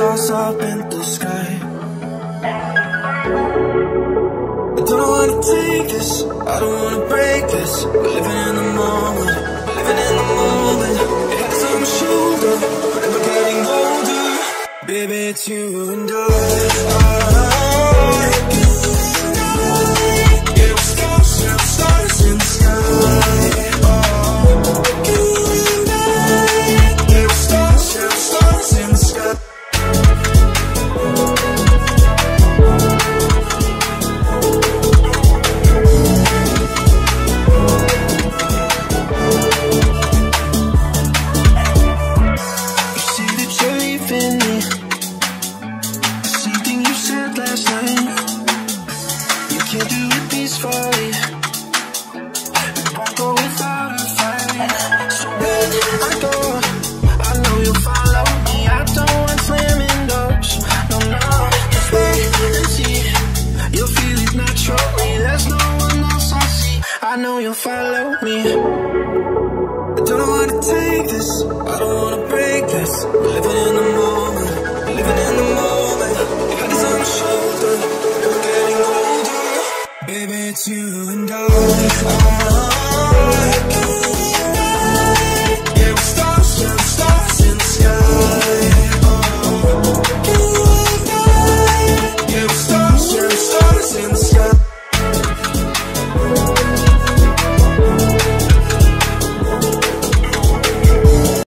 stars up in the sky. I don't wanna take this, I don't wanna break this. We're living in the moment, living in the moment. Head's on my shoulder, forever getting older. Baby, it's you and I, I can't do it peacefully. It won't go without a fight. So when I go? I know you'll follow me. I don't want slamming doors. No, no Just wait and see You'll feel it naturally. There's no one else I see. I know you'll follow me. I don't wanna take this, I don't wanna break this. Living you and oh, I,